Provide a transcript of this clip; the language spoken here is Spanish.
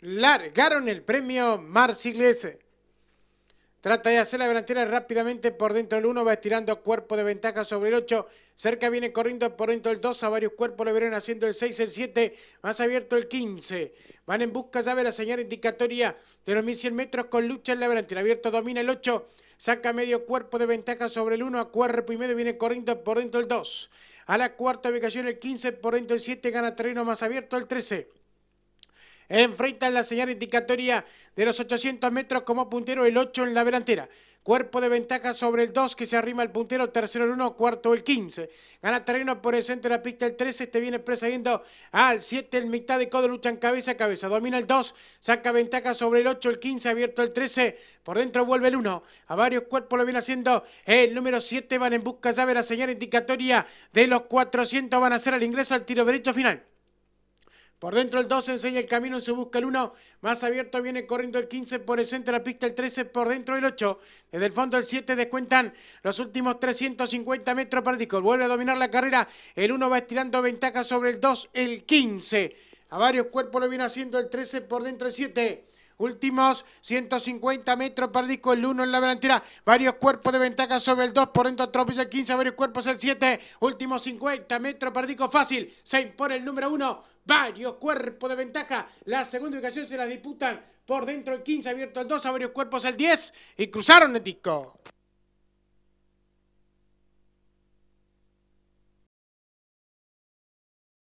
largaron el premio Marsiglese. Trata de hacer la delantera rápidamente por dentro el 1, va estirando cuerpo de ventaja sobre el 8. Cerca viene corriendo por dentro el 2, a varios cuerpos le verán haciendo el 6, el 7, más abierto el 15. Van en busca, ya de la señal indicatoria de los 1100 metros con lucha en la delantera. Abierto domina el 8, saca medio cuerpo de ventaja sobre el 1, a cuerpo y medio viene corriendo por dentro el 2. A la cuarta ubicación el 15, por dentro el 7, gana terreno más abierto el 13. Enfrenta la señal indicatoria de los 800 metros como puntero el 8 en la delantera. Cuerpo de ventaja sobre el 2 que se arrima el puntero, tercero el 1, cuarto el 15. Gana terreno por el centro de la pista el 13, este viene presayendo al 7, el mitad de codo luchan cabeza a cabeza. Domina el 2, saca ventaja sobre el 8, el 15, abierto el 13, por dentro vuelve el 1. A varios cuerpos lo viene haciendo el número 7, van en busca de la señal indicatoria de los 400, van a hacer el ingreso al tiro derecho final. Por dentro el 2 enseña el camino, se busca el 1. Más abierto viene corriendo el 15 por el centro de la pista, el 13 por dentro el 8. Desde el fondo el 7 descuentan los últimos 350 metros para disco. Vuelve a dominar la carrera. El 1 va estirando ventaja sobre el 2, el 15. A varios cuerpos lo viene haciendo el 13 por dentro el 7. Últimos 150 metros para disco, el 1 en la delantera. Varios cuerpos de ventaja sobre el 2 por dentro. Tropis el 15, varios cuerpos el 7. Últimos 50 metros para disco fácil. Se impone el número 1 varios cuerpos de ventaja. La segunda ubicación se la disputan por dentro el 15, abierto el 2, a varios cuerpos el 10 y cruzaron el disco.